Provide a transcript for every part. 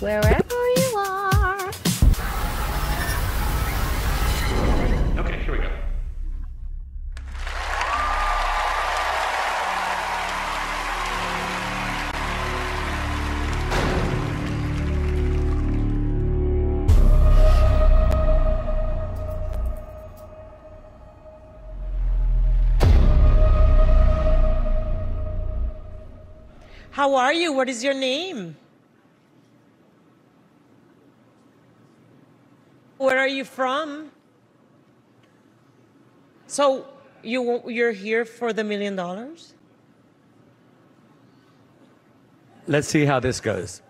wherever you are. Okay, here we go. How are you? What is your name? Are you from? So you you're here for the million dollars? Let's see how this goes.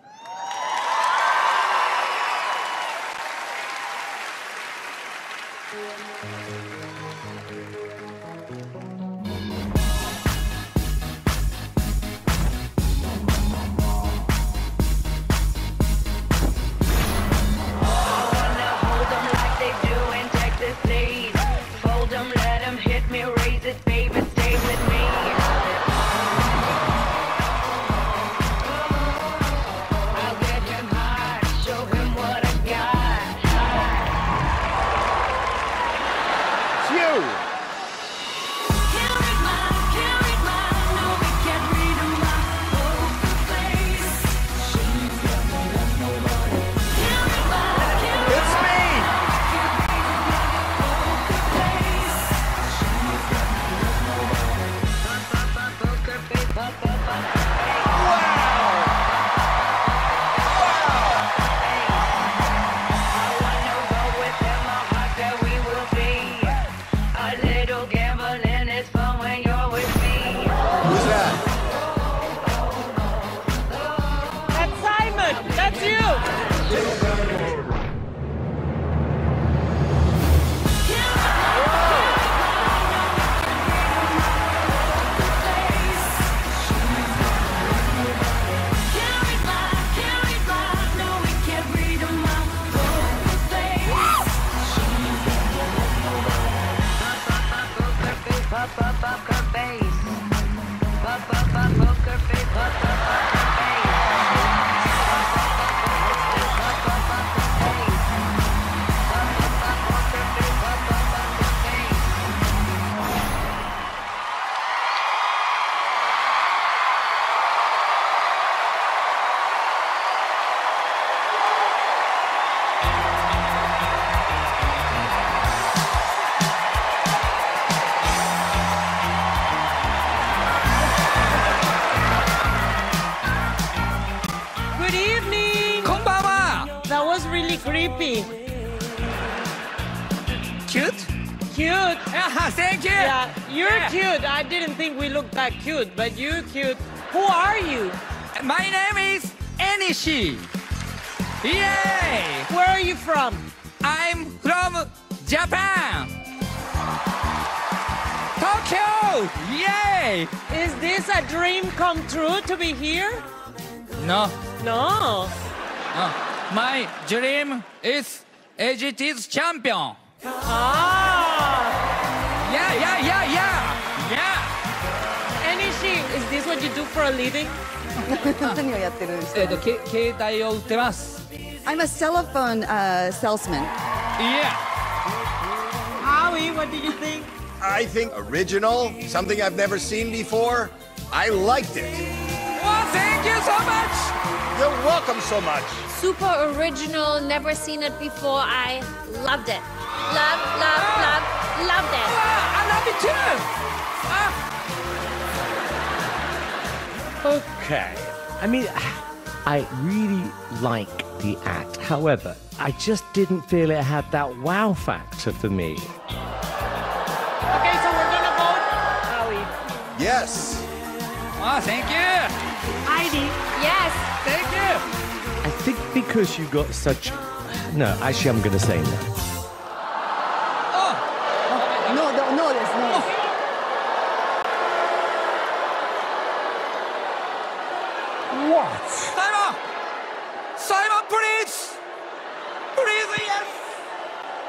Pop up poker face. Pop up up poker face. Pop up poker thank you! Yeah, you're Yeah. cute. I didn't think we looked that cute, but you're cute. Who are you? My name is Enishi! Yay! Where are you from? I'm from Japan! Tokyo! Yay! Is this a dream come true to be here? No, No. no. My dream is AGT's champion! Ah Yeah, yeah, yeah, yeah! Yeah! Enishi, is this what you do for a living? 何をやってるんですかえっと、け携帯を売ってます。 I'm a telephone uh, salesman. Yeah! Howie, what do you think? I think original, something I've never seen before. I liked it. Well, thank you so much! You're welcome so much. Super original, never seen it before. I loved it. Love, love, love, loved it. Ah, I love it too! Ah. Okay. I mean, I really like the act. However, I just didn't feel it had that wow factor for me. Okay, so we're gonna vote. Howie. Yes. Ah, thank you! Heidi. Yes. Thank you! I think because you got such. No, actually, I'm going to say no. No,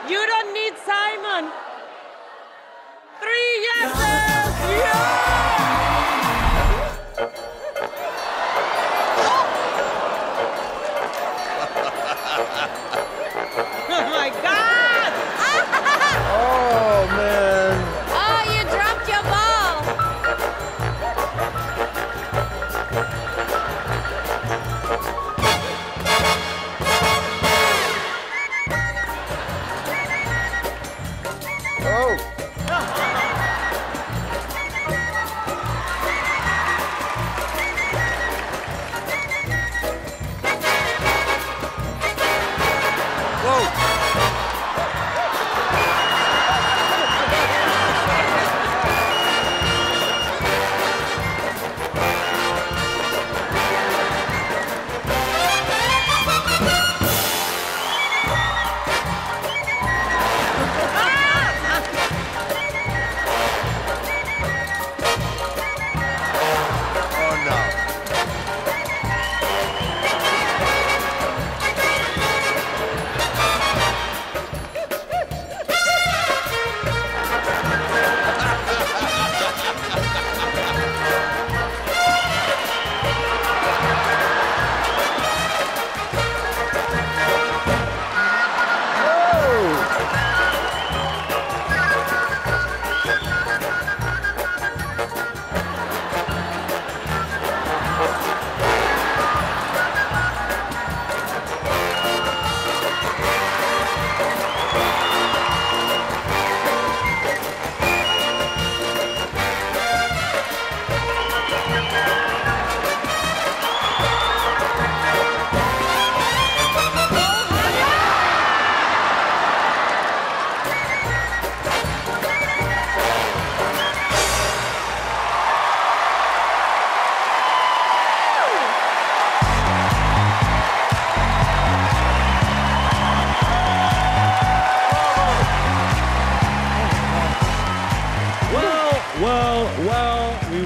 You don't need Simon. Three yeses.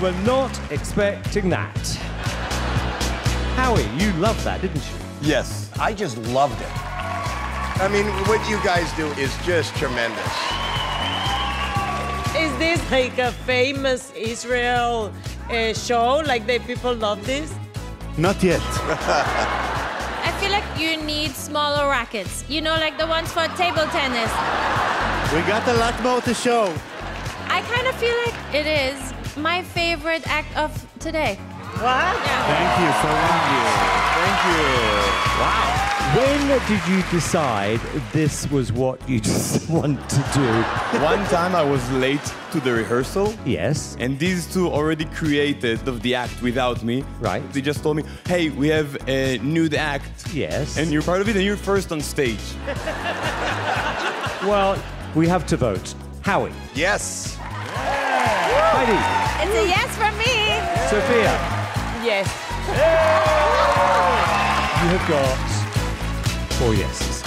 Were not expecting that. Howie, you loved that, didn't you? Yes, I just loved it. I mean, what you guys do is just tremendous. Is this like a famous Israel uh, show? Like the people love this? Not yet. I feel like you need smaller rackets. You know, like the ones for table tennis. We got a lot more to show. I kind of feel like it is my favorite act of today. What? Thank you so much. Thank you. Wow. When did you decide this was what you just want to do? One time I was late to the rehearsal. Yes. And these two already created of the act without me. Right. They just told me, hey, we have a nude act. Yes. And you're part of it and you're first on stage. Well, we have to vote. Howie, Yes. Heidi, It's a yes from me. Sofia, Yes. you have got four yeses.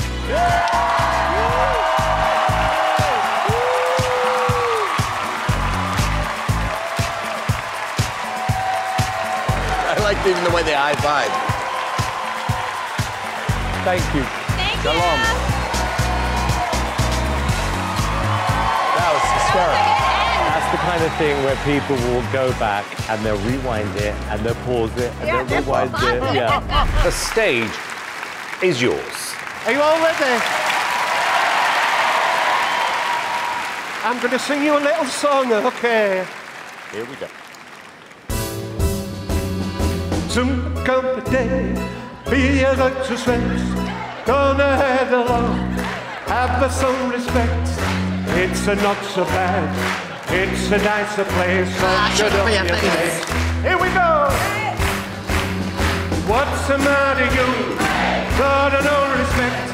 I liked even the way they high five. Thank you. Thank Shalom. you. That was hysterical. That's the kind of thing where people will go back and they'll rewind it and they'll pause it and Yeah, they'll rewind it. Yeah. The stage is yours. Are you all ready? I'm going to sing you a little song, okay? Here we go. Soon come the day, be a good suspense. Gonna head along, have some respect. It's a not so bad, it's a nicer place. So ah, shut up your face. Here we go. What's the matter, you? Got no respect.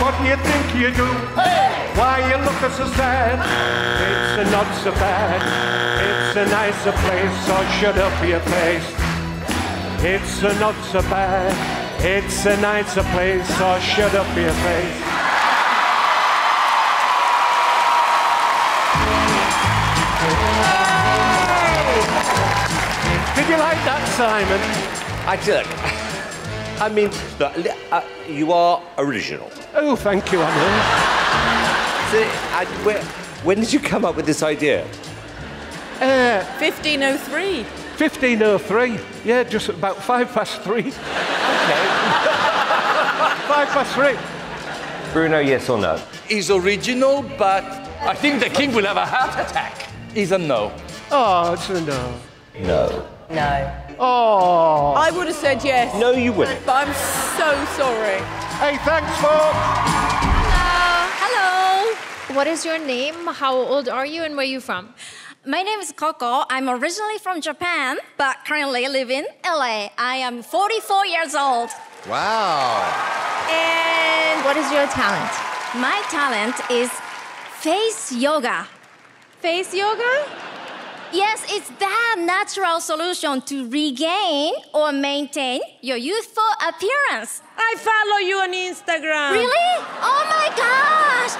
What do you think you do? Why you looking so sad? It's a not so bad. It's a nicer place, so shut up your face. It's a not so bad. It's a nicer place, so shut up your face. Did you like that, Simon? I did. I mean, look, uh, you are original. Oh, thank you, Anna. So, and where, when did you come up with this idea? Uh, 1503. 1503. Yeah, just about five past three. okay. five past three. Bruno, yes or no? Is original, but I think the king will have a heart attack. Is a no. Oh, it's a no. No. No. Oh. I would have said yes. No, you wouldn't. But I'm so sorry. Hey, thanks, folks. Hello. Hello. What is your name? How old are you and where are you from? My name is Koko. I'm originally from Japan, but currently live in LA. I am 44 years old. Wow. And what is your talent? My talent is face yoga. Face yoga? Yes, it's that natural solution to regain or maintain your youthful appearance. I follow you on Instagram. Really? Oh my gosh!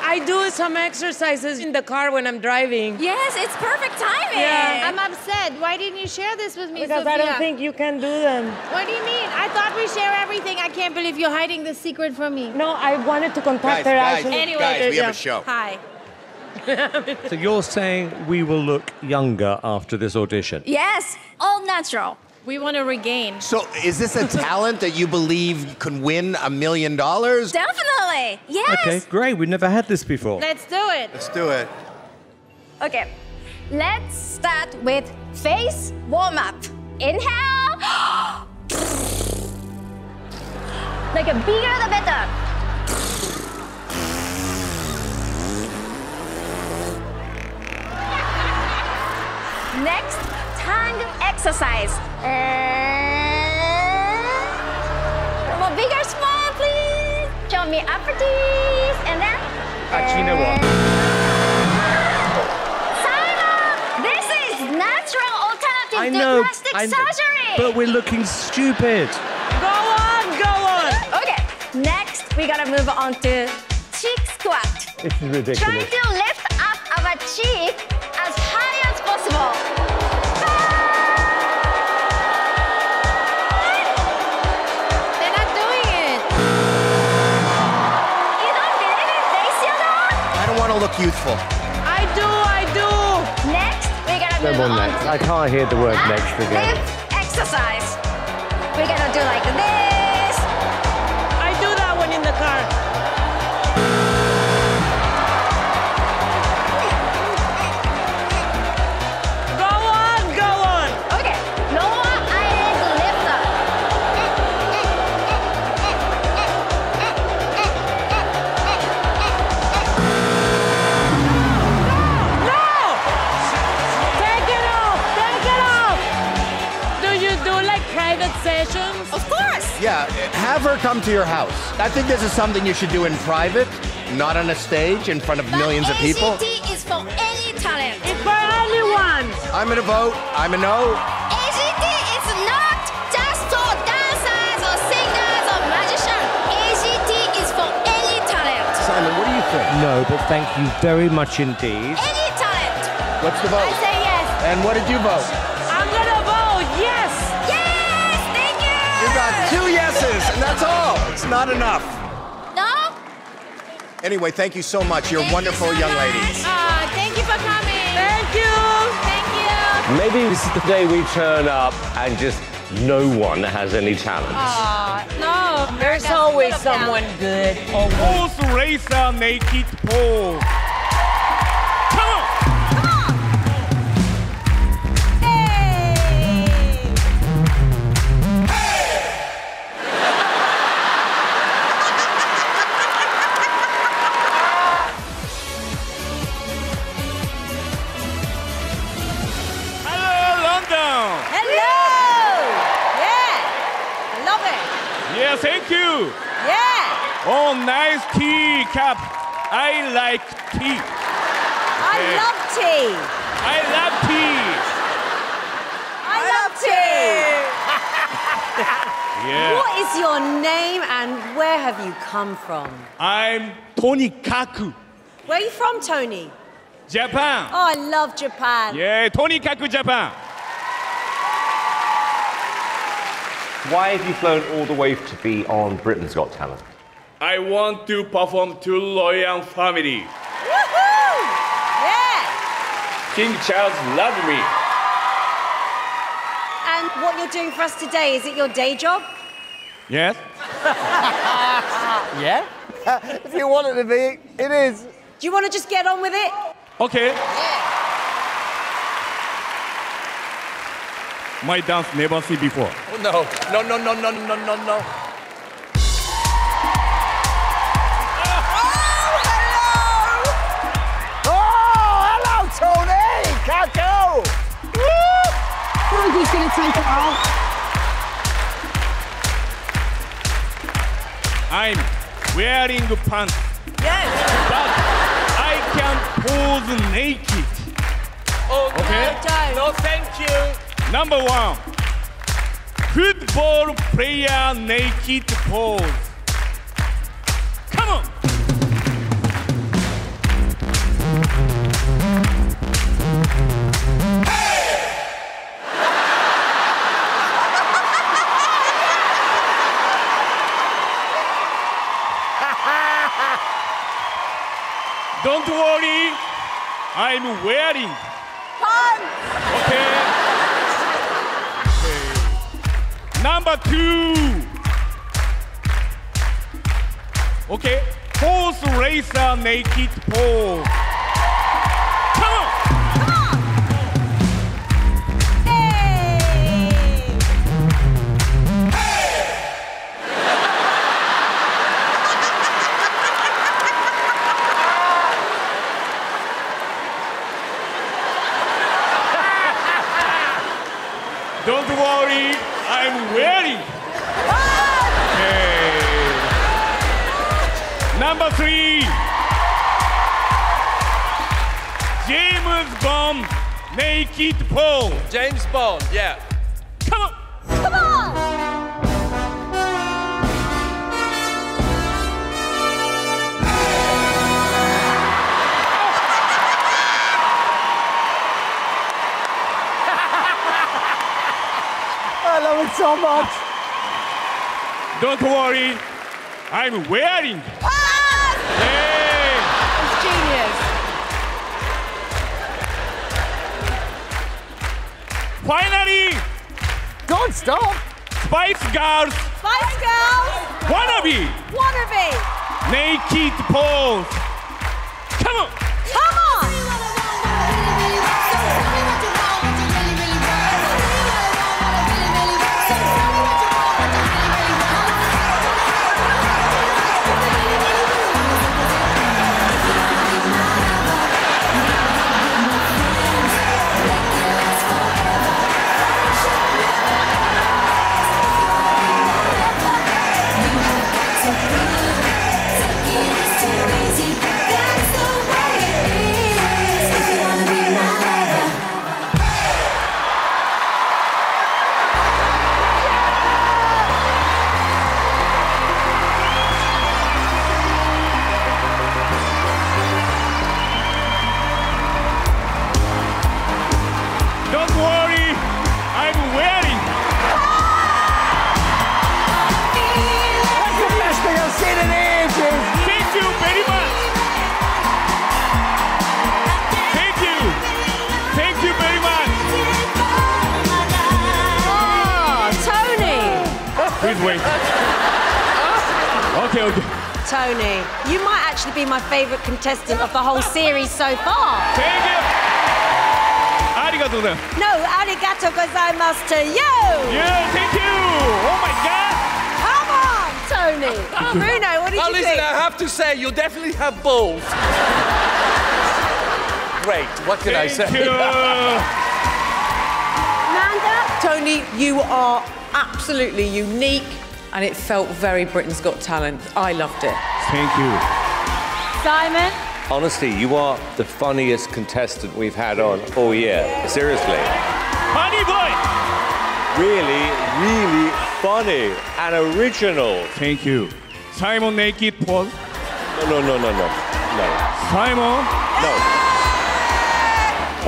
I do some exercises in the car when I'm driving. Yes, it's perfect timing. Yeah. I'm upset. Why didn't you share this with me, Because I don't think you can do them. What do you mean? I thought we share everything. I can't believe you're hiding this secret from me. No, I wanted to contact Guys, her guys, actually. Anyway, guys, we have yeah. a show. Hi. So you're saying we will look younger after this audition? Yes, all natural. We want to regain. So, is this a talent that you believe can win a million dollars? Definitely. Yes. Okay, great. We've never had this before. Let's do it. Let's do it. Okay, let's start with face warm up. Inhale. like a bigger the better. Next, tongue exercise. And a bigger smile, please. Show me upper teeth, and then. Actually, you know what? Simon, this is natural alternative I to know. plastic I know, surgery. But we're looking stupid. Go on, go on. Okay, next we gotta move on to cheek squat. This is Try ridiculous. to lift up our cheek look youthful. I do, I do. Next, we're gonna do. No more next. I can't hear the word next again. Live exercise. We're gonna do like this. Have her come to your house. I think this is something you should do in private, not on a stage in front of But millions of people. AGT is for any talent. It's for anyone. I'm gonna vote. I'm a no. AGT is not just for dancers or singers or magicians. AGT is for any talent. Simon, what do you think? No, but thank you very much indeed. Any talent. What's the vote? I say yes. And what did you vote? Not enough. No? Anyway, thank you so much. You're Thank you wonderful so young much. ladies. Uh, thank you for coming. Thank you. Thank you. Maybe this is the day we turn up and just no one has any talent. Uh, no. There's always someone good. Horse racer naked pole. I like tea. I Yeah. love tea. I love tea. I, love tea. Yeah. What is your name and where have you come from? I'm Tonikaku, Where are you from, Tony? Japan. Oh, I love Japan. Yeah, Tonikaku, Japan. Why have you flown all the way to be on Britain's Got Talent? I want to perform to royal family. Woohoo! Yeah. King Charles love me. And what you're doing for us today, is it your day job? Yes. Yeah? if you want it to be, it is. Do you want to just get on with it? Okay. My dance never seen before. Oh, no, no, no, no, no, no, no, no. Frankie's gonna take it off. I'm wearing pants, Yes. but I can pose naked. Oh, Okay. no, thank you. Number one, football player naked pose. Don't worry, I'm wearing. Okay. Okay. Number two. Okay. Horse racer naked pose. Don't I'm wearing. Okay. Number three. James Bond naked pose. James Bond, yeah. so much. Don't worry, I'm wearing. Ah! Hey! It's genius. Finally. Don't stop. Spice Girls. Spice Girls. Wannabe. Wannabe. Naked pose. Tony. You might actually be my favourite contestant of the whole series so far. Thank you. Arigato. No, arigato gozaimasu to you. Yeah, thank you. Oh my God. Come on, Tony. Bruno, what did oh, you listen, think? I have to say, you definitely have balls. Great. What can thank I say? You. Amanda, Tony, you are absolutely unique, and it felt very Britain's Got Talent. I loved it. Thank you. Simon. Honestly, you are the funniest contestant we've had on all year. Seriously. Funny boy. Really, really funny and original. Thank you. Simon naked pose. No, no, no, no, no. No. Simon. No.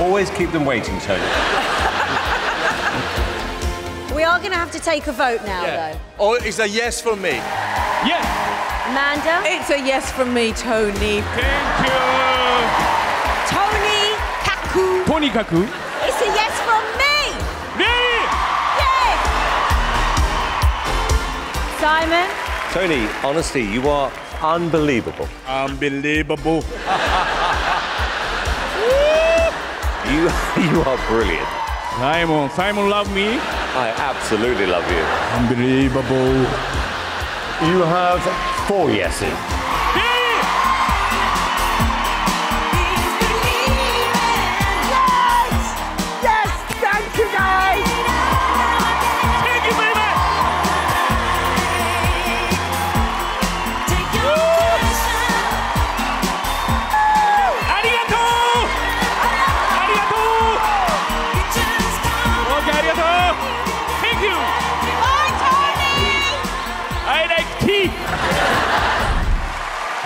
Always keep them waiting, Tony going to have to take a vote now, yeah. though. Oh, is a yes from me? Yes. Amanda? It's a yes from me, Tony. Thank you. Tony Kaku. Tonikaku. It's a yes from me. Me. Yes. Simon? Tony, honestly, you are unbelievable. Unbelievable. you, you are brilliant. Simon, Simon love me. I absolutely love you. Unbelievable. You have four yeses.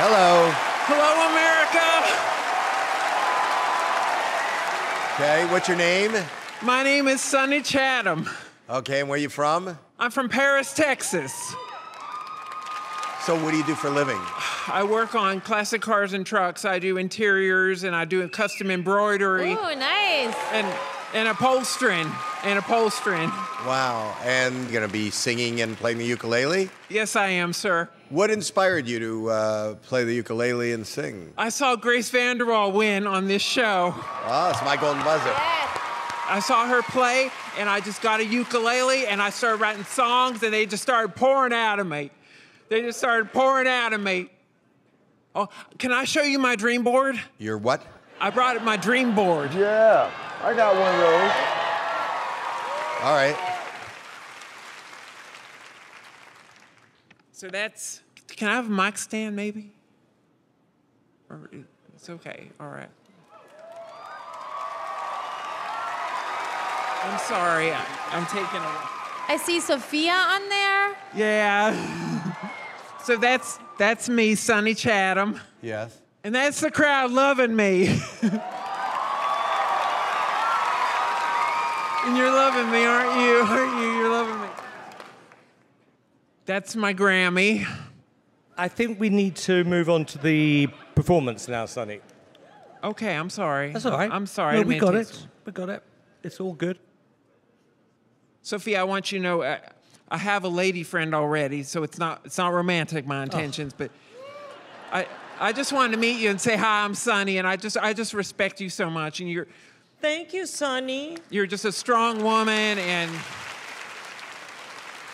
Hello. Hello, America. Okay, what's your name? My name is Sunny Chatum. Okay, and where are you from? I'm from Paris, Texas. So what do you do for a living? I work on classic cars and trucks. I do interiors and I do custom embroidery Ooh, nice. and, and upholstering and upholstering. Wow. And you're gonna be singing and playing the ukulele? Yes, I am, sir. What inspired you to uh, play the ukulele and sing? I saw Grace Vanderwaal win on this show. Oh, it's my golden buzzer. Yes. I saw her play, and I just got a ukulele, and I started writing songs, and they just started pouring out of me. They just started pouring out of me. Oh, can I show you my dream board? Your what? I brought my dream board. Yeah, I got one of those. All right. So that's. Can I have a mic stand, maybe? Or it's okay. All right. I'm sorry. I, I'm taking a. I see Sofia on there. Yeah. so that's that's me, Sunny Chatum. Yes. And that's the crowd loving me. and you're loving me, aren't you? Aren't you? You're loving me. That's my Grammy. I think we need to move on to the performance now, Sunny. Okay, I'm sorry. That's all right. I'm sorry. No, we got it. to- We got it. It's all good. Sofia, I want you to know I, I have a lady friend already, so it's not it's not romantic my oh. intentions, but I I just wanted to meet you and say hi. I'm Sunny, and I just I just respect you so much, and you're Thank you, Sunny. you're just a strong woman. And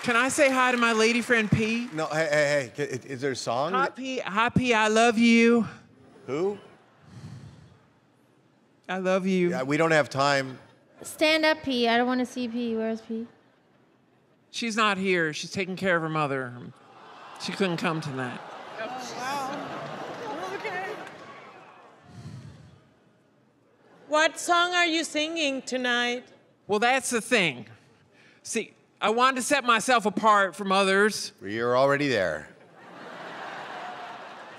can I say hi to my lady friend P? No, hey, hey, hey. Is, is there a song? Hi P, hi P, I love you. Who? I love you. Yeah, we don't have time. Stand up, P. I don't want to see P. Where's P? She's not here. She's taking care of her mother. She couldn't come tonight. Oh, what song are you singing tonight? Well, that's the thing. See, I wanted to set myself apart from others. You're already there.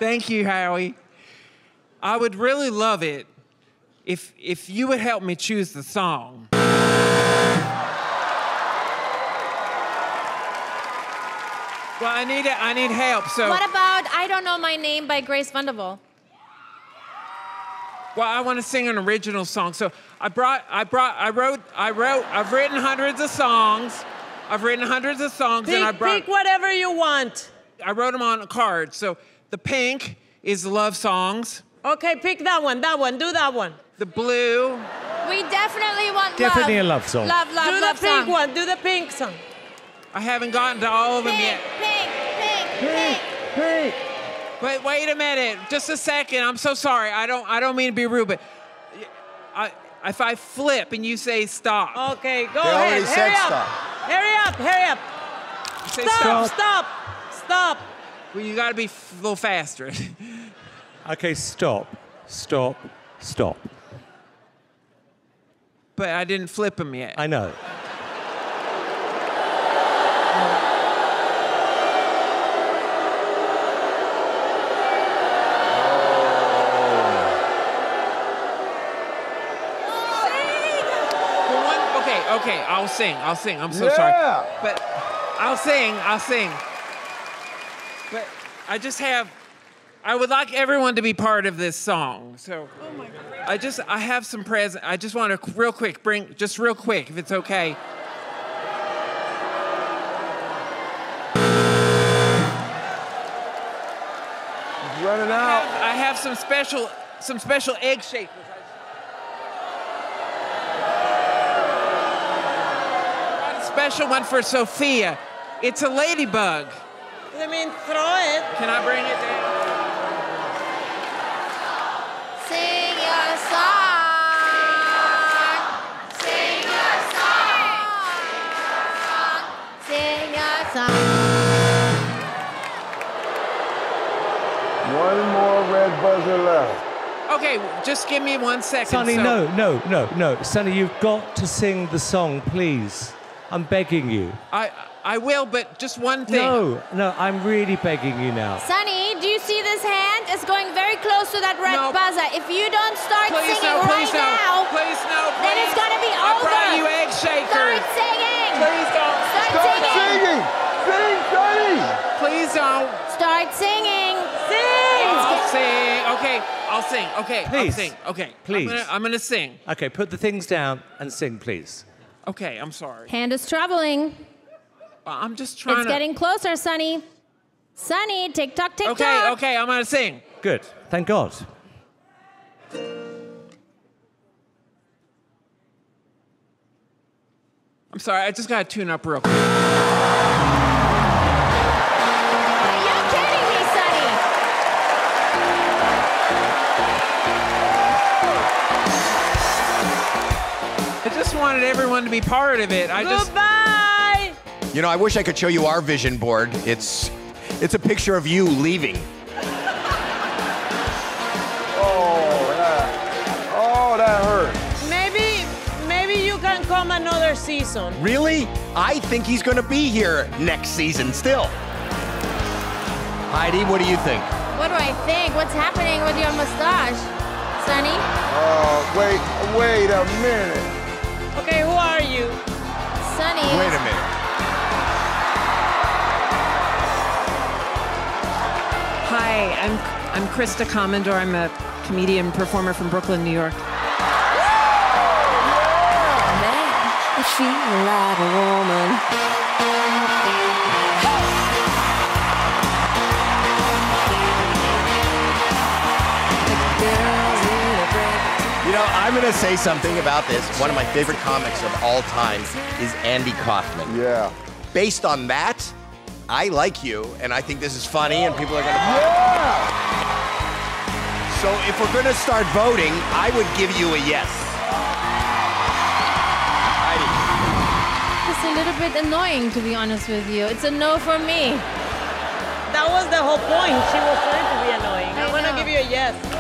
Thank you, Howie. I would really love it if if you would help me choose the song. Well, I need it. I need help. So, What about I Don't Know My Name by Grace Vanderbilt? well, I want to sing an original song. So, I brought, I brought, I wrote, I wrote, I've written hundreds of songs. I've written hundreds of songs, Pick, and I brought. pick whatever you want. I wrote them on a card. So, the pink is love songs. Okay, pick that one, that one, do that one. The blue. We definitely want love. Definitely love. a love song. Love, love, do love the pink song. one, do the pink song. I haven't gotten to all of them yet. Pink, pink. pink, pink. Wait, wait a minute. Just a second. I'm so sorry. I don't I don't mean to be rude, but I, if I flip and you say stop. Okay, go They ahead. already said hurry up. stop. Hurry up, hurry up. Stop, stop. stop, stop. Well, you got to be f- a little faster. Okay, stop, stop, stop. but I didn't flip him yet. I know. For one, okay. I'll sing. I'll sing. I'm so Yeah. sorry. But I'll sing. I'll sing. But I just have. I would like everyone to be part of this song. So oh I just I have some present. I just want to real quick bring just real quick if it's okay. Running I out. have, I have some special some special egg shakers. Special one for Sofia. It's a ladybug. I mean, throw it. Can I bring it down? Sing your song. Sing your song. Sing your song. One more red buzzer left. Okay, just give me one second. Sunny, so- no, no, no, no. Sunny, you've got to sing the song, please. I'm begging you. I I will, but just one thing. No, no, I'm really begging you now. Sunny, do you see this hand? It's going very close to that red No. buzzer. If you don't start Please singing no, right no, now, please no, please. then it's gonna be over. I over. brought you egg shakers. Start singing. Please don't. Start Start singing. singing! Sing, Sunny! Please don't. Start singing. Sing. I'll sing. Okay, I'll sing. Okay, I'll Please. sing. Okay, Please. I'm gonna, I'm gonna sing. Okay, put the things down and sing, please. Okay, I'm sorry. Hand is traveling. I'm just trying It's to. getting closer, Sunny. Sunny, tick tock, tick tock. Okay, okay, I'm gonna sing. Good. Thank God. I'm sorry. I just gotta tune up real quick. Wanted everyone to be part of it. I just. Goodbye. You know, I wish I could show you our vision board. It's it's a picture of you leaving. Oh, that, oh, that hurt. Maybe, maybe you can come another season. Really? I think he's going to be here next season still. Heidi, what do you think? What do I think? What's happening with your mustache, Sunny? Oh, uh, wait, wait a minute. Sunny. Wait a minute. Hi, I'm I'm Krista Commodore. I'm a comedian performer from Brooklyn, New York. I feel like a woman. I'm going to say something about this. One of my favorite comics of all time is Andy Kaufman. Yeah. Based on that, I like you, and I think this is funny, and people are going to. Yeah. So if we're going to start voting, I would give you a yes. It's a little bit annoying, to be honest with you. It's a no for me. That was the whole point. She was trying to be annoying. I I'm gonna give you a yes.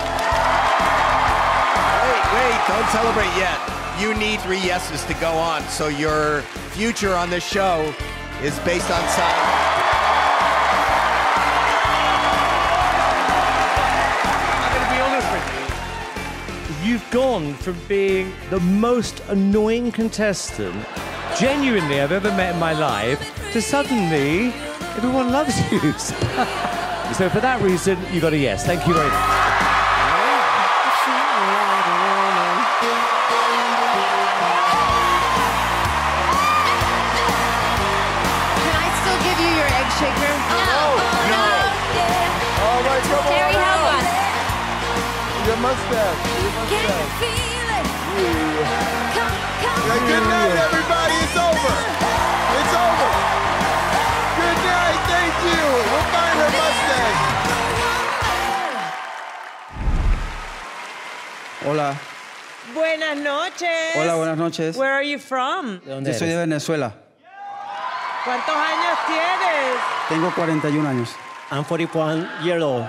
Wait, don't celebrate yet. You need three yeses to go on, so your future on this show is based on you. You've gone from being the most annoying contestant, genuinely, I've ever met in my life, to suddenly everyone loves you. so for that reason, you got a yes. Thank you very much. Your mustache. Your mustache. Yeah, good night, everybody. It's over. It's over. Good night. Thank you. We'll find her mustache. Hola, Buenas noches. hola, buenas noches. Where are you from? Yo soy de Venezuela. ¿Cuántos años tienes? Tengo 41 años. I'm 41 years old.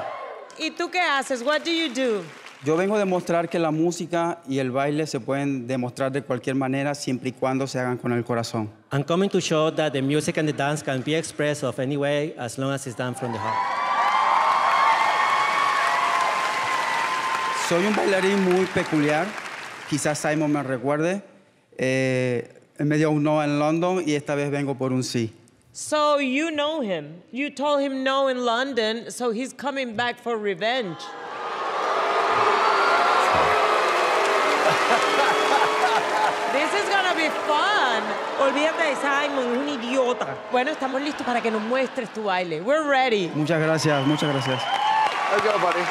¿Y tú qué haces? What do you do? Yo vengo a demostrar que la música y el baile se pueden demostrar de cualquier manera siempre y cuando se hagan con el corazón. I'm coming to show that the music and the dance can be expressed of any way as long as it's done from the heart. Soy un bailarín muy peculiar. Quizás Simon me recuerde. Eh, me dio un no en London y esta vez vengo por un sí. So you know him. You told him no in London, so he's coming back for revenge. Fun. Olvídate de Simon, es un idiota. Bueno, estamos listos para que nos muestres tu baile. We're ready. Muchas gracias, muchas gracias. Let's go, buddy.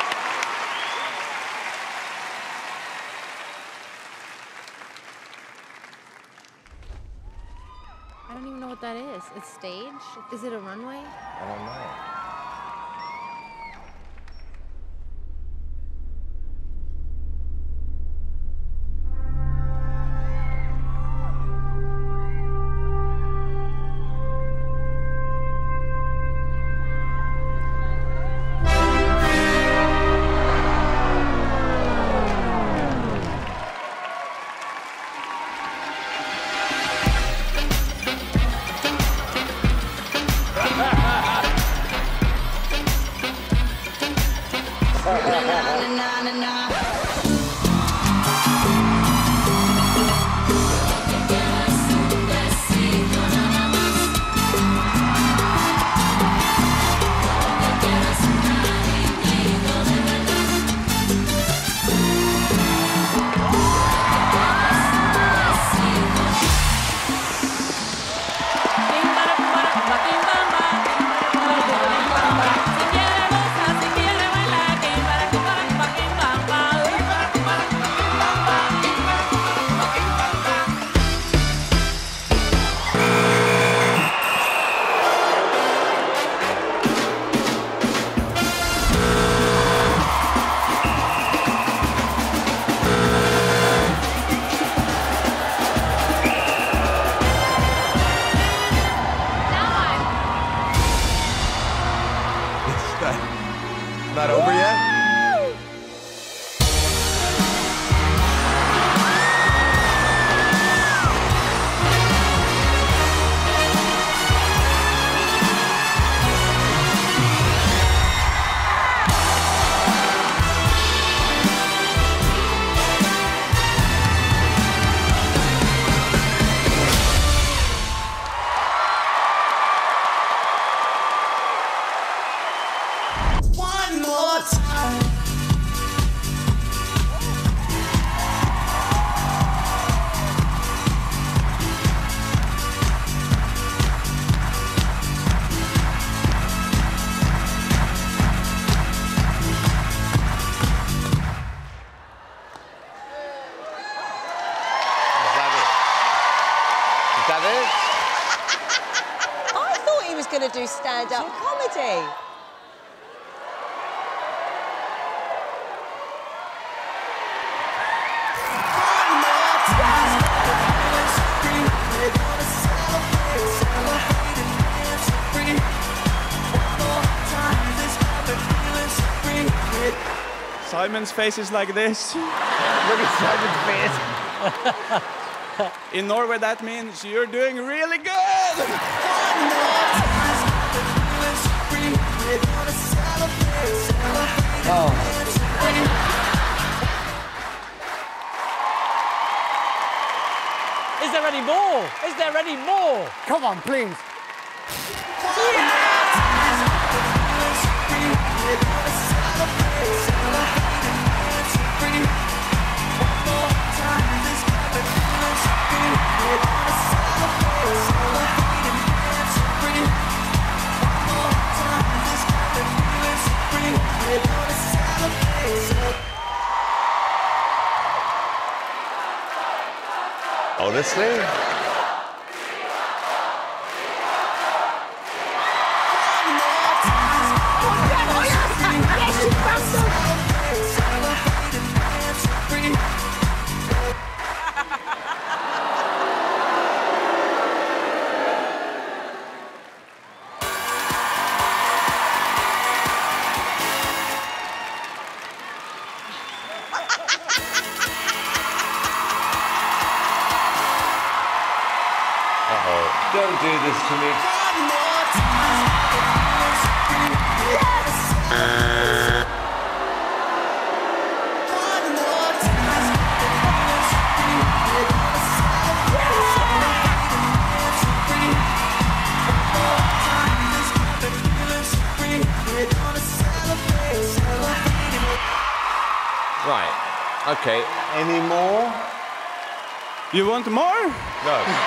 I don't even know what that is. It's stage? Is it a runway? I don't know. Simon's face is like this. Look at Simon's face. In Norway, that means you're doing really good. Oh. Is there any more? Is there any more? Come on, please. honestly. You want more? No.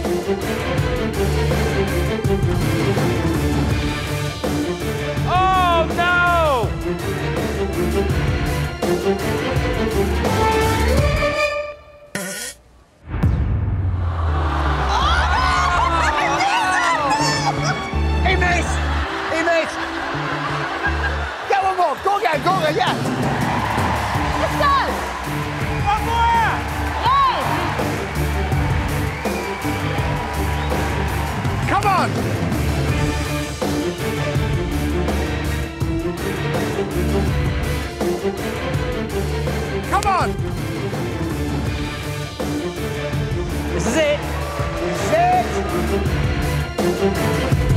Think. Oh no! Hey, mate! Hey, mate! Get one more! Go again, go again, yeah! On! Come on! This is it. Sit! Oh,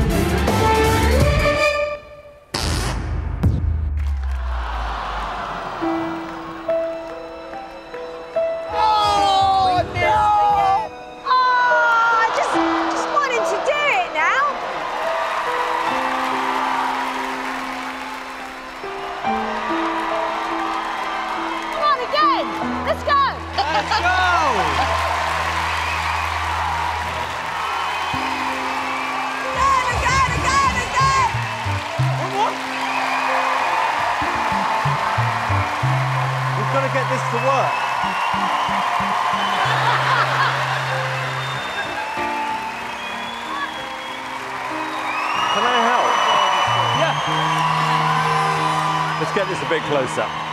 Let's get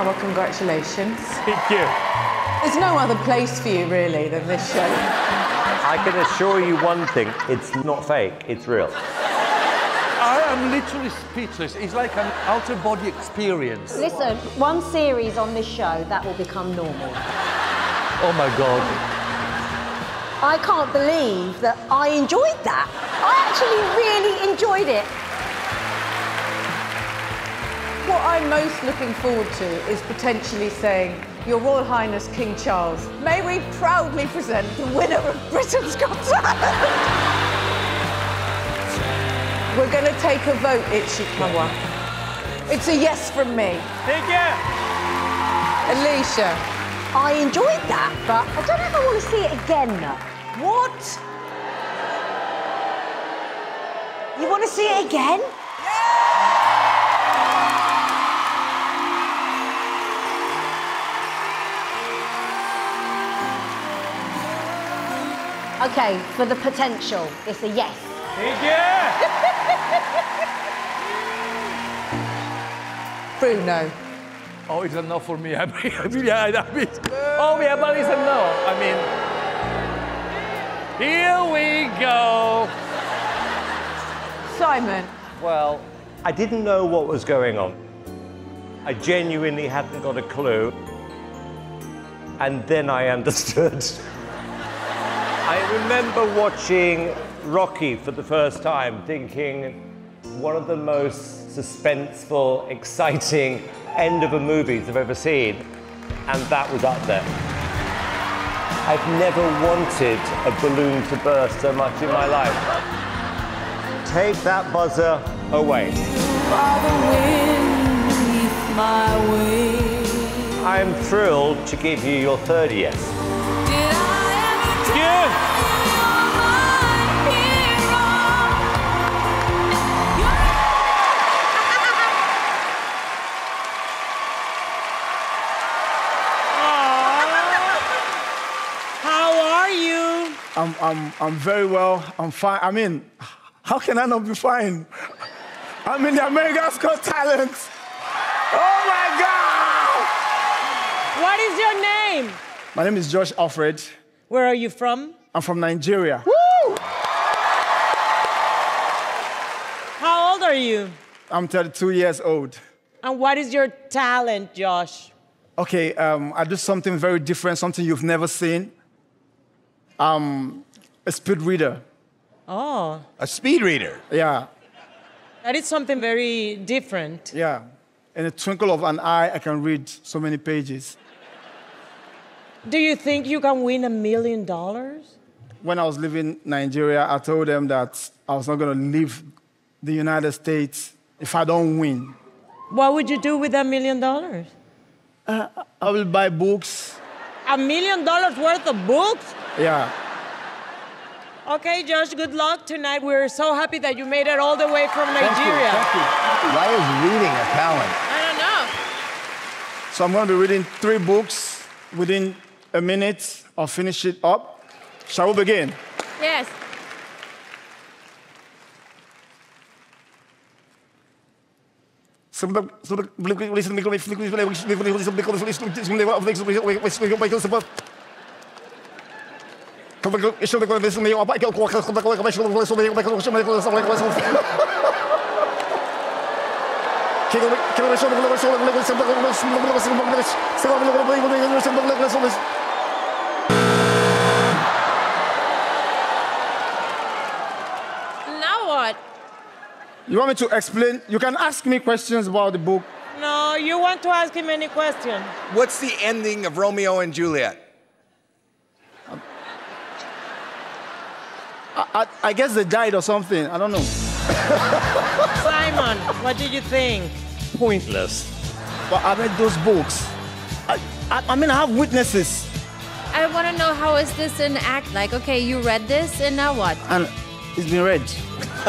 Ichikawa, congratulations. Thank you. There's no other place for you, really, than this show. I can assure you one thing it's not fake, it's real. I am literally speechless. It's like an out-of-body experience. Listen, one series on this show, that will become normal. Oh my God. I can't believe that I enjoyed that. I actually really enjoyed it. What I'm most looking forward to is potentially saying, Your Royal Highness King Charles, may we proudly present the winner of Britain's Got Talent. We're going to take a vote, Ichikawa. It's a yes from me. Thank you. Alesha. I enjoyed that, but I don't know if I want to see it again. What? You want to see it again? Okay, for the potential, it's a yes. Thank you. Bruno. Oh, it's a no for me. I mean, I mean, I mean, oh, yeah, but it's a no. I mean, here we go. Simon. Well, I didn't know what was going on. I genuinely hadn't got a clue. And then I understood. I remember watching Rocky for the first time, thinking one of the most suspenseful, exciting end of a movie I've ever seen, and that was up there. I've never wanted a balloon to burst so much in my life. Take that buzzer away. I'm thrilled to give you your third yes. How are you? I'm, I'm, I'm very well. I'm fine. I mean, how can I not be fine? I'm in the America's Got Talent. Oh my God! What is your name? My name is Josh Alfred. Where are you from? I'm from Nigeria. Woo! How old are you? I'm 32 years old. And what is your talent, Josh? Okay, um, I do something very different, something you've never seen. Um, a speed reader. Oh, A speed reader. Yeah, that is something very different. yeah. In a twinkle of an eye, I can read so many pages. Do you think you can win a million dollars? When I was leaving Nigeria, I told them that I was not going to leave the United States if I don't win. What would you do with a million dollars? Uh, I will buy books. A million dollars worth of books? Yeah. Okay, Josh, good luck tonight. We're so happy that you made it all the way from Nigeria. Thank you, thank you. Why is reading a talent? I don't know. So I'm going to be reading three books within a minute. I'll finish it up. Shall we begin? Yes. Now what? You want me to explain? You can ask me questions about the book. No, you want to ask him any question. What's the ending of Romeo and Juliet? I, I, I guess they died or something. I don't know. Simon, what did you think? Pointless. But I read those books. I, I, I mean, I have witnesses. I want to know how is this an act? Like, okay, you read this, and now what? And it's been read.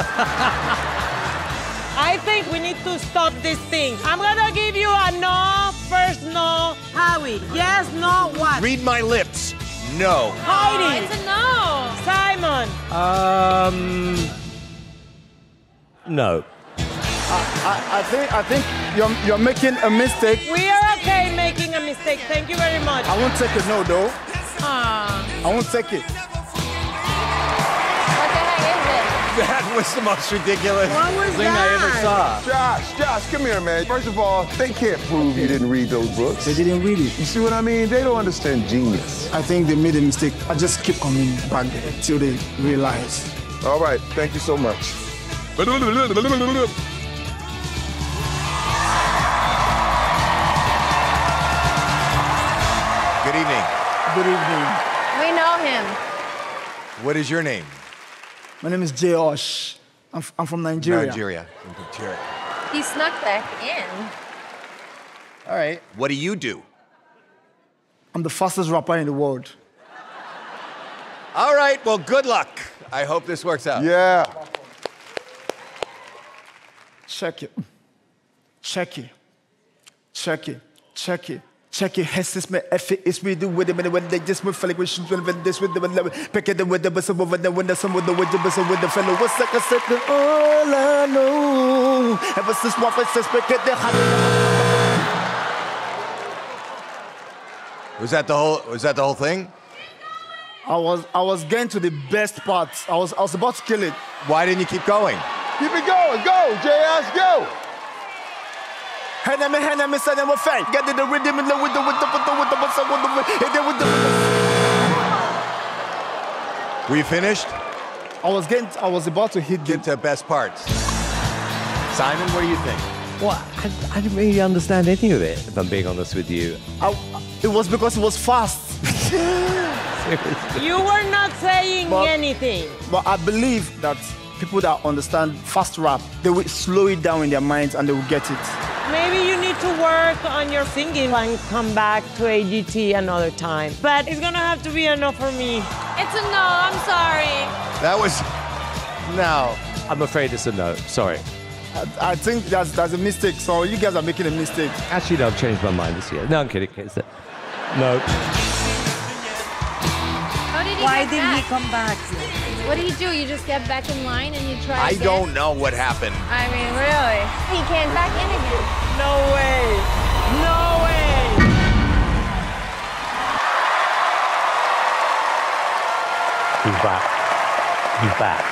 I think we need to stop this thing. I'm gonna give you a no, first no. Howie, yes, no, what? Read my lips. No. Heidi. it's a no. Simon. Um. No. I, I think I think you're, you're making a mistake. We are okay making a mistake. Thank you very much. I won't take a no though. Aw. I won't take it. What the heck is it? That was the most ridiculous What was thing I ever saw. Josh, Josh, come here, man. First of all, they can't prove you didn't read those books. They didn't read it. You see what I mean? They don't understand genius. I think they made a mistake. I just keep coming back there till they realize. All right, thank you so much. Good evening. We know him. What is your name? My name is Josh. I'm, f- I'm from Nigeria. Nigeria. Nigeria. He snuck back in. All right. What do you do? I'm the fastest rapper in the world. All right, well, good luck. I hope this works out. Yeah. Check it. Check it. Check it. Check it. Check this man F it is we do with it when they just move like we should when this with the level. Pick it up with the bus over the window, some with the with the bus with the fellow. What's like I said, all I know. Ever since my face says, pick it the Was that the whole was that the whole thing? I was I was getting to the best part. I was I was about to kill it. Why didn't you keep going? Keep it going. Go, JS, go. Them them fang. Get the rhythm the with the with the with the with the with the with the with the. We finished. I was getting. I was about to hit. Get the... to best parts. Simon, what do you think? Well, I, I didn't really understand any of it. If I'm being honest with you, I, it was because it was fast. you were not saying but, anything. But I believe that people that understand fast rap, they will slow it down in their minds and they will get it. Maybe you need to work on your singing and come back to AGT another time. But it's gonna have to be a no for me. It's a no, I'm sorry. That was. No. I'm afraid it's a no. Sorry. I, I think that's, that's a mistake. So you guys are making a mistake. Actually, no, I've changed my mind this year. No, I'm kidding. It's a, no. How did he Why get did back? he come back? What do you do? You just get back in line and you try I again? don't know what happened. I mean, really? He came back in again. No way. No way. He's back. He's back.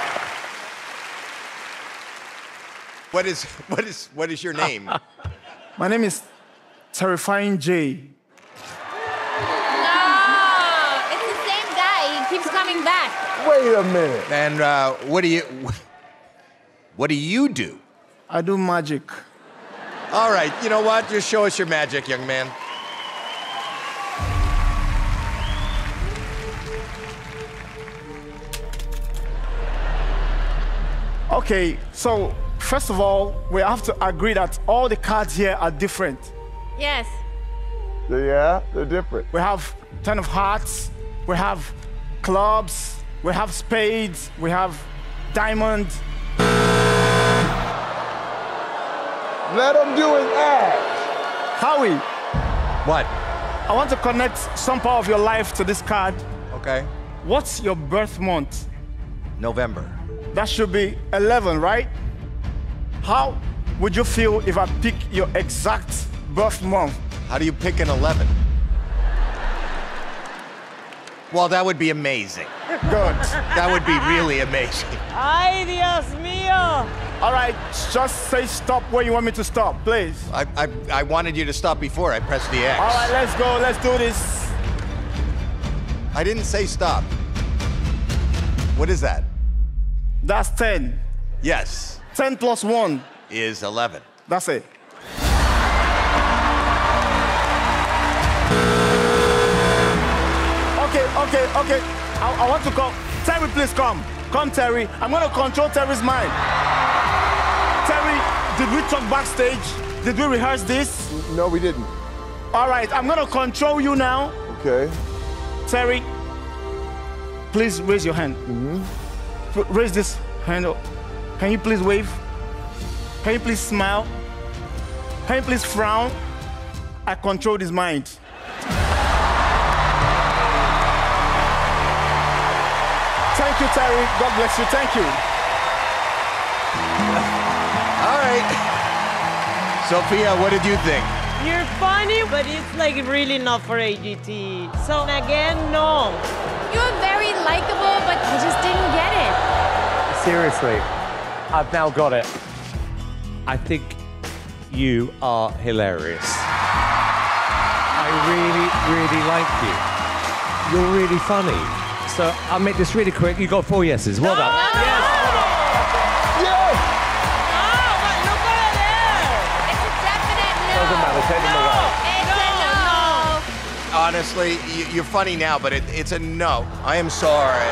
What is what is what is your name? My name is Terrifying J. No, it's the same guy. He keeps coming back. Wait a minute. and uh, what do you what do you do? I do magic. All right, you know what? Just show us your magic, young man. Okay, so first of all, we have to agree that all the cards here are different. Yes. Yeah, they're different. We have ten of hearts, we have clubs, we have spades, we have diamond. Let him do his act. Howie, What? I want to connect some part of your life to this card. Okay. What's your birth month? November. That should be 11, right? How would you feel if I pick your exact birth month? How do you pick an 11? Well, that would be amazing. Good. That would be really amazing. Ay, Dios mío. All right, just say stop where you want me to stop, please. I, I, I wanted you to stop before I pressed the X. All right, let's go. Let's do this. I didn't say stop. What is that? That's 10. Yes, 10 plus 1. is 11. That's it. Okay, okay. I, I want to call. Terry, please come. Come, Terry. I'm going to control Terry's mind. Terry, did we talk backstage? Did we rehearse this? No, we didn't. All right, I'm going to control you now. Okay. Terry, please raise your hand. Mm-hmm. P- Raise this hand up. Can you please wave? Can you please smile? Can you please frown? I control his mind. Terry. God bless you. Thank you. All right. Sofia, what did you think? You're funny, but it's like really not for AGT. So again, no. You're very likable, but I just didn't get it. Seriously, I've now got it. I think you are hilarious. I really, really like you. You're really funny. So I'll make this really quick. You got four yeses. Well done. Oh, yes! Oh, Doesn't matter. Take them away. It's a no. Honestly, y- you're funny now, but it, it's a no. I am sorry.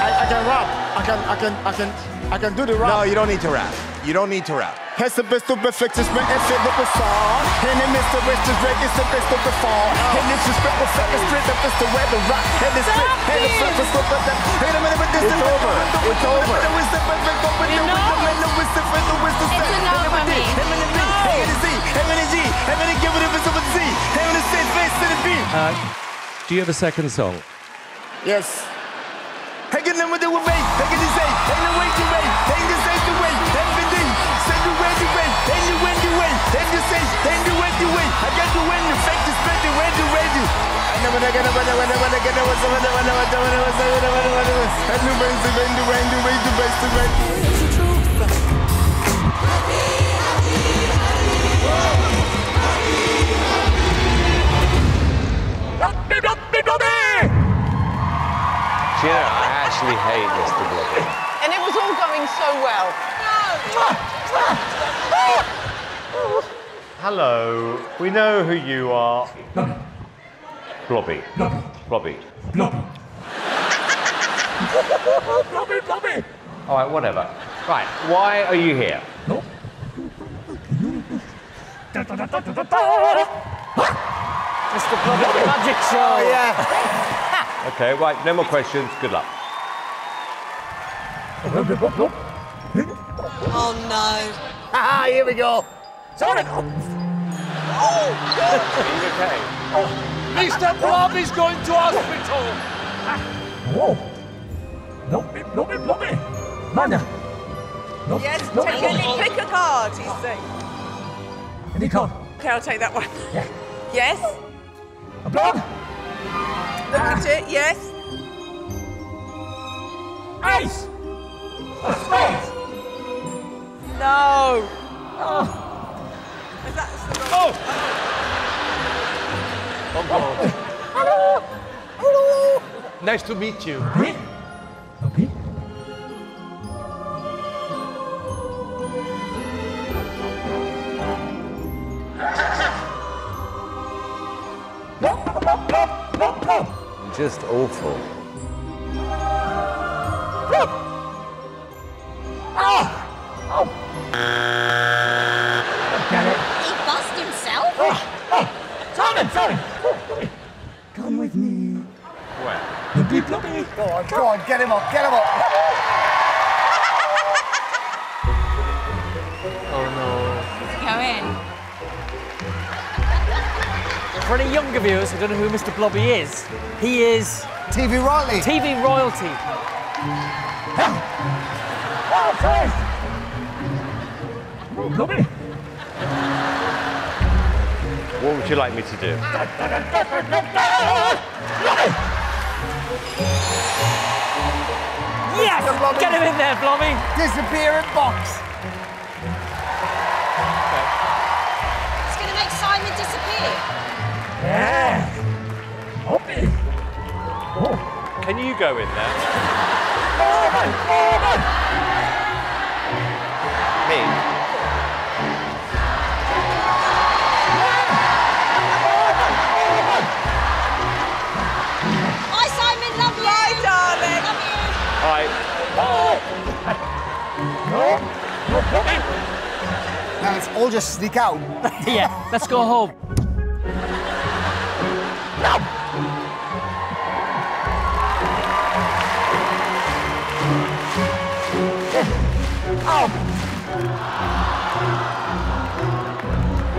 I, I can rap. I can, I can, I can, I can do the rap. No, you don't need to rap. You don't need to rap. Het is de beste perfectest, maar het zit op een song. En de Mr. Rich is ready, is the best op de fall. En dit is respect, perfect, is straight up, the way the rock. En de spit, en de flip, is op het Wait a minute, but this It's is over. It's over. And the the and the and the It's set. a no And the for me. D, and the the Z, and the G, and the give it a bit of a Z, the sit, face to the B. Uh, do you have a second song? Yes. Hanging them with the way, hanging the say, and the way to way, and the say the way, everything, send the way the way, and the way the way, and the say, and the way the way, I got the way, the fake the spread the way the way the. I never get I when I when I when I when I when I and the way the way the way the way the way the way. Do you know, I actually hate Mr. Blobby. And it was all going so well. Hello, we know who you are. Blobby. Blobby. Blobby, Blobby. All right, whatever. Right, why are you here? Mr. Blobby Magic Show. Oh, yeah. Okay, right, no more questions. Good luck. Oh no. Ah, here we go. Sorry. Are you okay? Mr. Blobby's going to hospital. Whoa. Blobby, Blobby, Blobby. Mania. Yes, take any, pick a card, he's saying. Any card. Okay, I'll take that one. Yeah. Yes? A blob. Look at it, yes? Ace. A spade. No. Oh. Is that the Oh. oh Hello. Hello. Nice to meet you. Just awful. Ah. Oh. He bust himself? Oh, oh, Simon, Simon. Come with me. Where? Blobby, Blobby. Go on, go on, get him up, get him up. oh no. Go in. For any younger viewers who don't know who Mr. Blobby is, he is TV royalty. TV royalty. Oh, sorry. Oh, Blobby. What would you like me to do? Yes! Get him in there, Blobby. Disappearing box. It's going to make Simon disappear. Yeah. Blobby. Oh. Can you go in there? Me? Let's all just sneak out. yeah, let's go home. Oh,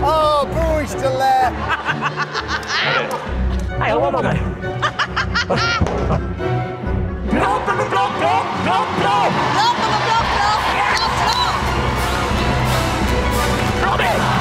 oh Booey's still there. Hey, one more. Blop, blop, blop, blop, blop, blop. Blop, blop, blop, blop. Blop, blop. Blobby. Oh.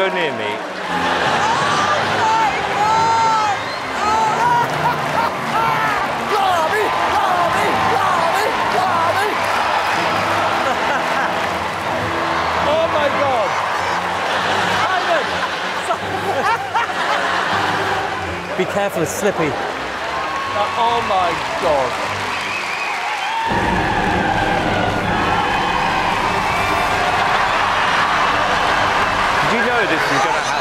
Go near me. Oh my God! Simon! Be careful, it's slippy. Uh, oh my God. You know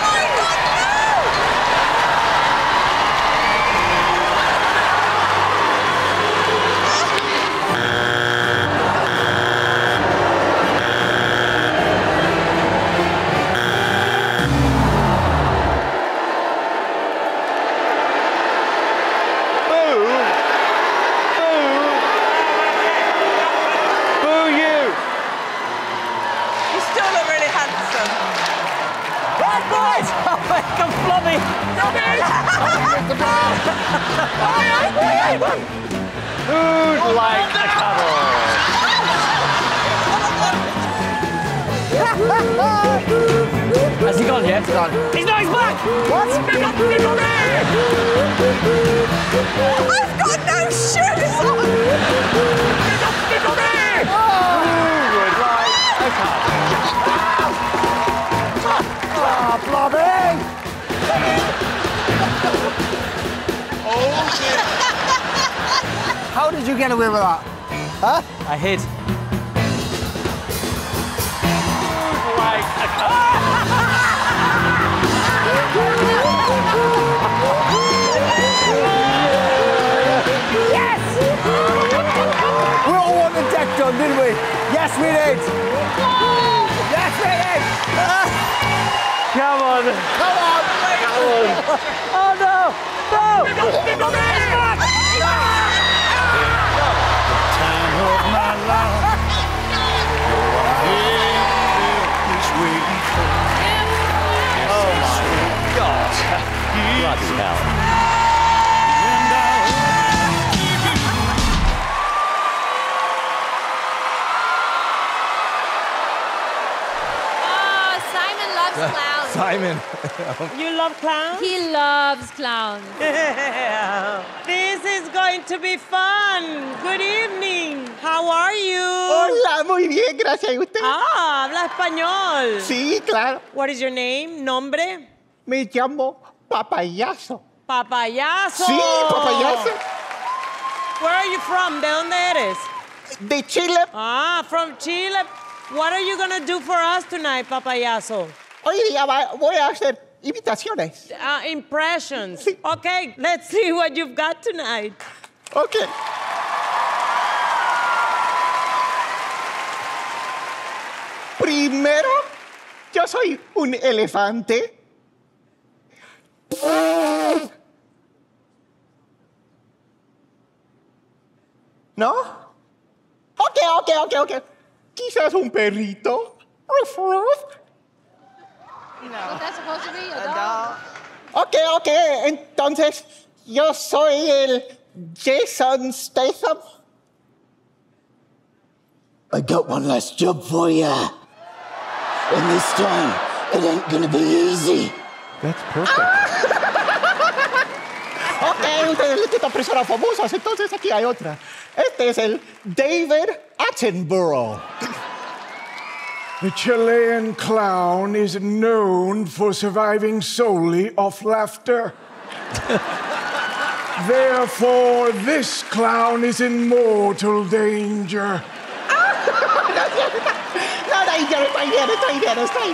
Llamo Papayazo. Papayazo. Sí, papayazo. Where are you from? ¿De dónde eres? De Chile. Ah, from Chile. What are you gonna do for us tonight, Papayazo? Hoy día voy a hacer imitaciones. Uh, impressions. Okay, let's see what you've got tonight. Okay. Primero, yo soy un elefante. ¿No? Ok, ok, ok, ok. Quizás un perrito. Ruf, ruf. What's that supposed to be? A dog? Ok, ok, entonces yo soy el Jason Statham. I got one last job for ya. And this time, it ain't gonna be easy. That's perfect. Ok, ustedes les personas famosas, entonces aquí hay otra. Este es el David Attenborough. The Chilean clown is known for surviving solely off laughter. Therefore, this clown is in mortal danger. Bien, estoy bien, estoy.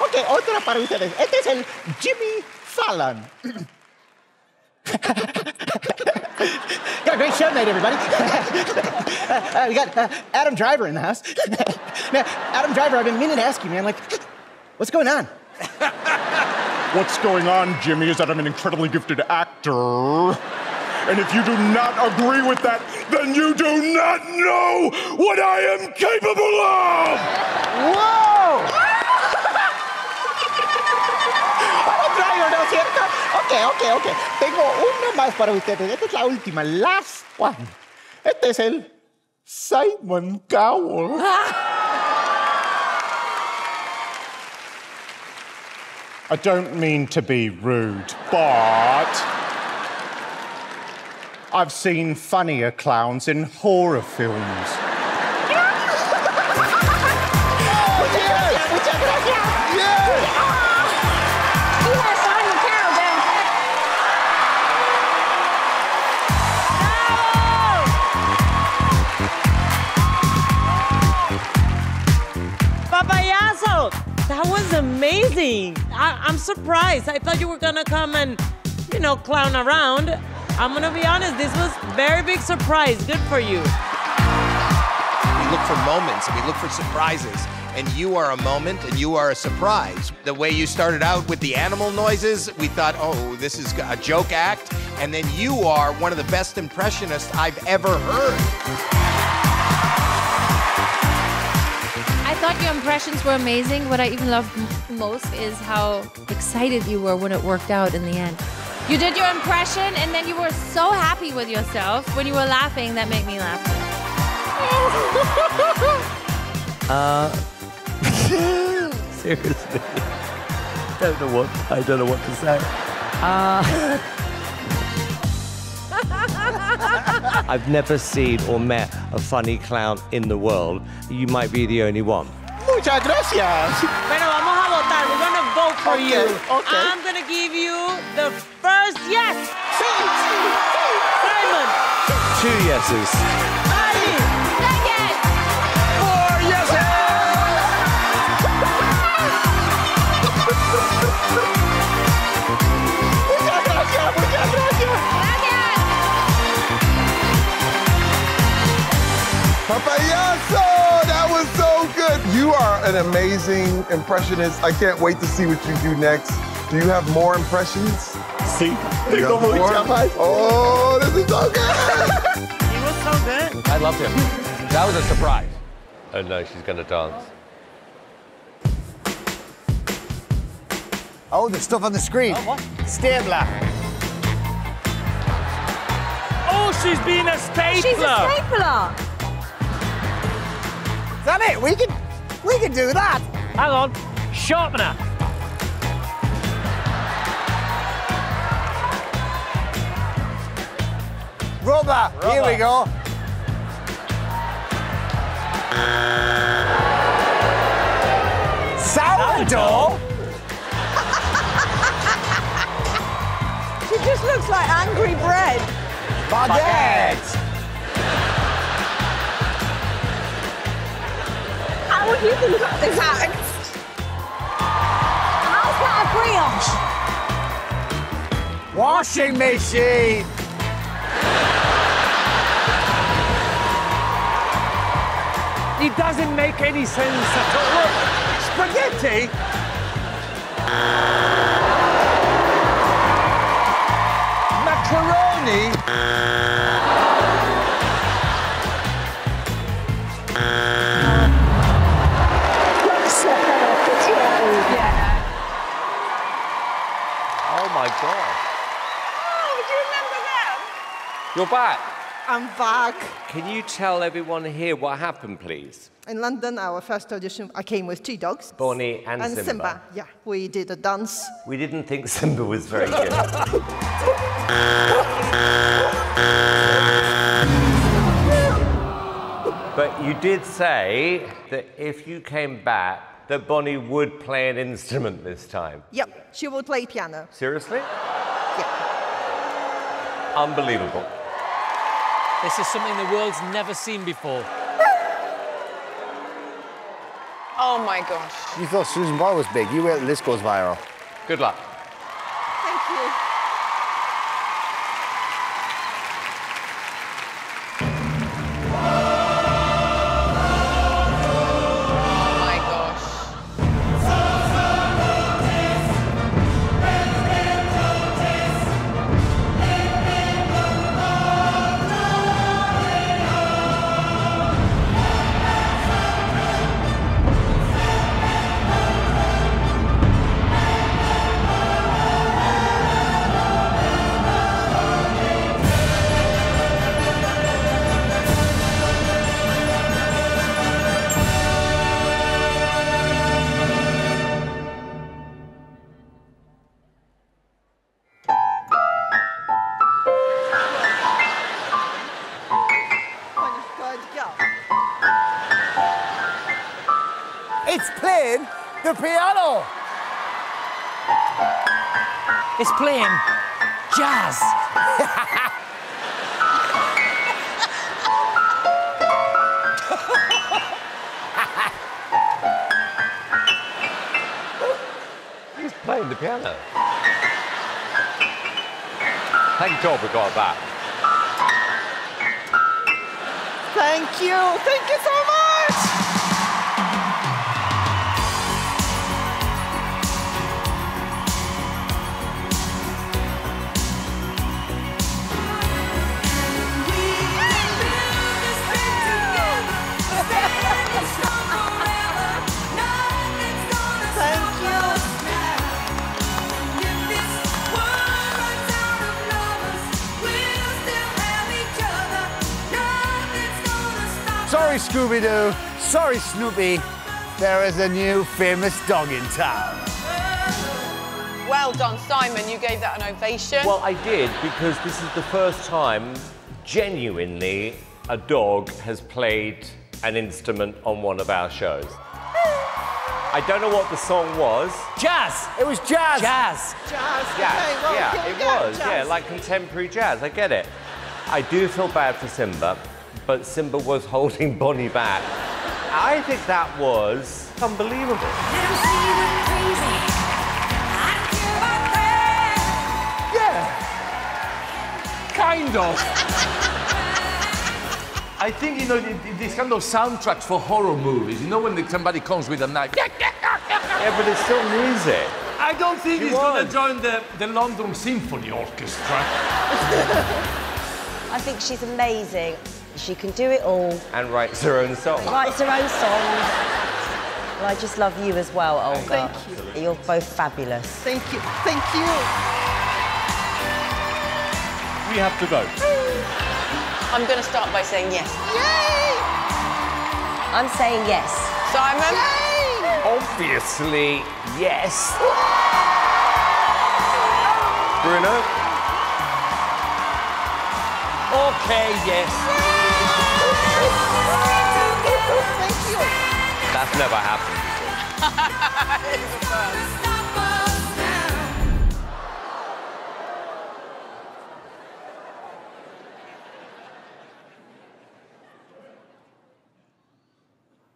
Ok, otra para ustedes. Este es el Jimmy Fallon. got a great show tonight, everybody. Uh, we got uh, Adam Driver in the house. Now, Adam Driver, I've been meaning to ask you, man, like, what's going on? What's going on, Jimmy, is that I'm an incredibly gifted actor. And if you do not agree with that, then you do not know what I am capable of! Driver, ¿no es cierto? Ok, ok, ok. Tengo una más para ustedes. Esta es la última, last one. Este es el Simon Cowell. I don't mean to be rude, but I've seen funnier clowns in horror films. Let Simon Papayaso, that was amazing. I, I'm surprised. I thought you were gonna come and, you know, clown around. I'm gonna be honest, this was very big surprise. Good for you. We look for moments and we look for surprises. And you are a moment and you are a surprise. The way you started out with the animal noises, we thought, oh, this is a joke act. And then you are one of the best impressionists I've ever heard. I thought your impressions were amazing. What I even loved m- most is how excited you were when it worked out in the end. You did your impression, and then you were so happy with yourself when you were laughing. That made me laugh. Uh, seriously, don't know what I don't know what to say. Uh, I've never seen or met a funny clown in the world. You might be the only one. Muchas gracias. Bueno, vamos a votar. We're gonna vote for Okay, you. okay. I'm gonna give you the first yes. Simon. Two yeses. An amazing impressionist. I can't wait to see what you do next. Do you have more impressions? Sí. You Tengo have more? muchas más. Oh, this is so good. He was so good. I love him. That was a surprise. Oh no, she's going to dance. Oh, the stuff on the screen. Oh, what? Stabler. Oh, she's being a stapler. She's a stapler. Is that it? We can, we can do that. Hang on. Sharpener. Rubber. Here we go. Sourdough. She just looks like angry bread. Baguette. How would you think this, Alex? How's that a brioche? Washing machine. It doesn't make any sense at all. Spaghetti. Macaroni. You're back. I'm back. Can you tell everyone here what happened, please? In London, our first audition, I came with two dogs. Bonnie and, and Simba. Yeah, we did a dance. We didn't think Simba was very good. but you did say that if you came back, that Bonnie would play an instrument this time. Yep, she will play piano. Seriously? Yeah. Unbelievable. This is something the world's never seen before. Oh my gosh. You thought Susan Boyle was big. You wait till this goes viral. Good luck. It's playing the piano. It's playing jazz. He's playing the piano. Thank God we got that. Thank you. Thank you so much. Sorry, Scooby Doo. Sorry, Snoopy. There is a new famous dog in town. Well done, Simon. You gave that an ovation. Well, I did because this is the first time, genuinely, a dog has played an instrument on one of our shows. I don't know what the song was. Jazz. It was jazz. Jazz. Jazz. Yeah, okay, well, yeah, it was. jazz. Yeah, like contemporary jazz. I get it. I do feel bad for Simba, but Simba was holding Bonnie back. I think that was unbelievable. Yeah. Kind of. I think, you know, th- th- these kind of soundtracks for horror movies, you know, when somebody comes with a knife. Yeah, but it's still music. I don't think He he's going to join the, the London Symphony Orchestra. I think she's amazing. She can do it all. And writes her own song. Writes her own songs. Well, I just love you as well, Olga. Thank you. You're both fabulous. Thank you. Thank you. We have to vote. I'm going to start by saying yes. I'm saying yes. Simon? Obviously, yes. Bruno? Okay, yes. That's never happened before. It's.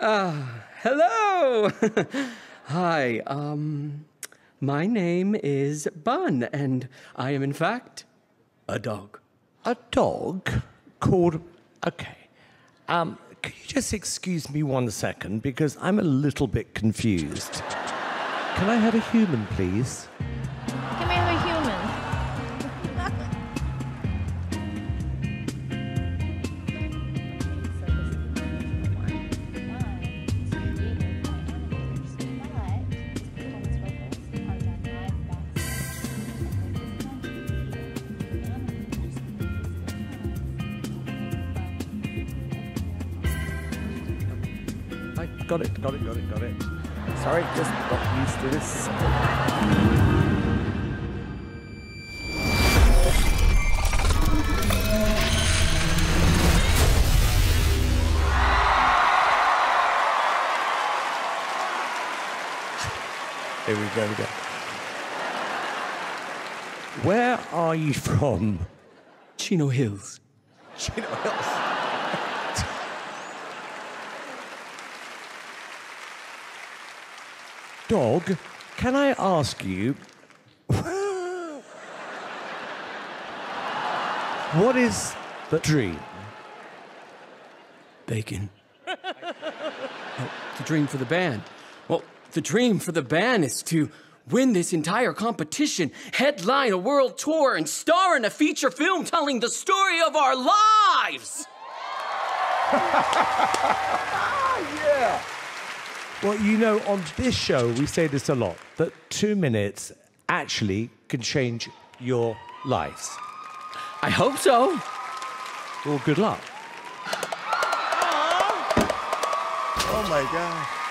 Ah, hello. Hi. Um, my name is Bun, and I am in fact a dog. A dog called. Okay. Um, could you just excuse me one second because I'm a little bit confused. Can I have a human, please? Got used to this. Here we go again. Where are you from? Chino Hills. Chino Hills. Dog, can I ask you what is the dream? Bacon. Uh, the dream for the band. Well, the dream for the band is to win this entire competition, headline a world tour, and star in a feature film telling the story of our lives. yeah. Well, you know, on this show, we say this a lot that two minutes actually can change your lives. I hope so. Well, good luck. Oh my God.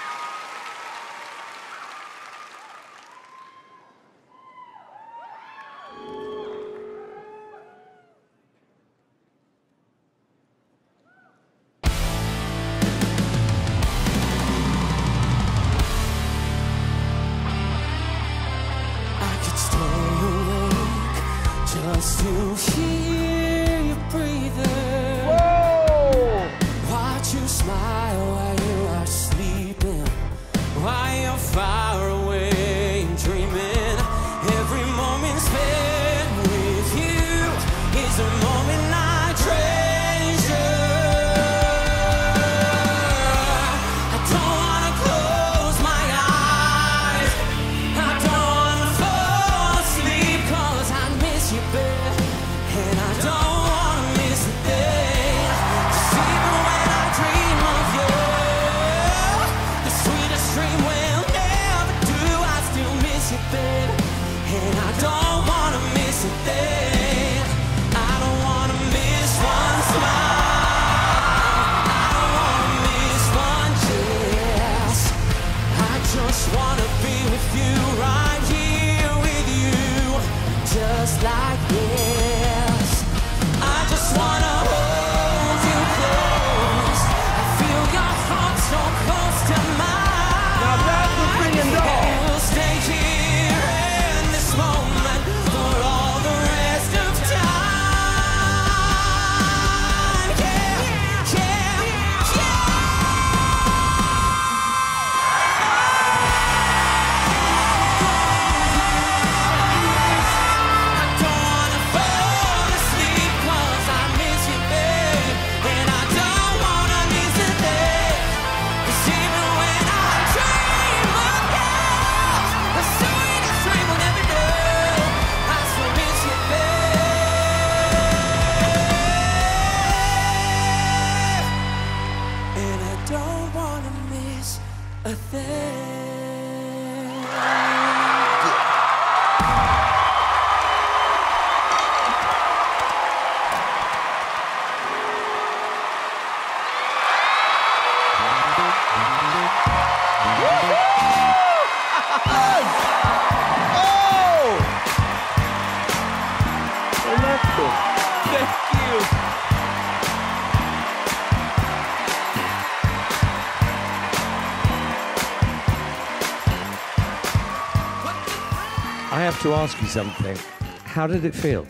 To ask you something. How did it feel?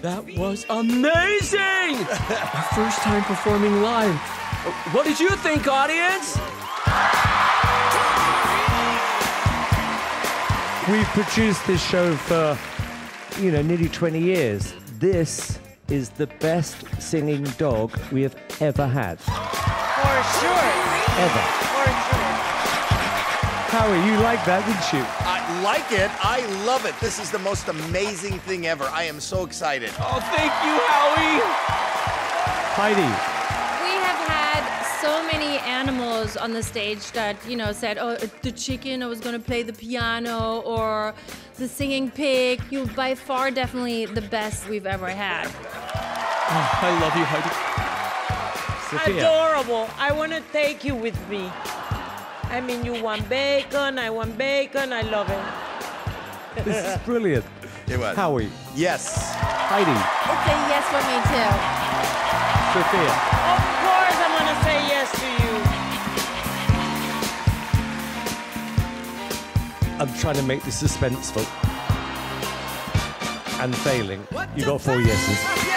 That was amazing! My first time performing live. What did you think, audience? We've produced this show for, you know, nearly 20 years. This is the best singing dog we have ever had. For sure. Ever. For sure. Howie, you like that, didn't you? I like it. I love it. This is the most amazing thing ever. I am so excited. Oh, thank you, Howie. Heidi, We have had so many animals on the stage that, you know, said, oh, the chicken, I was going to play the piano, or the singing pig. You're by far definitely the best we've ever had. Oh, I love you, Heidi. Sofia. Adorable. I want to take you with me. I mean, you want bacon, I want bacon, I love it. this is brilliant. It was. Howie, Yes. Heidi, It's a yes for me, too. Sofia. Of course, I'm going to say yes to you. I'm trying to make this suspenseful. And failing. You got four yeses.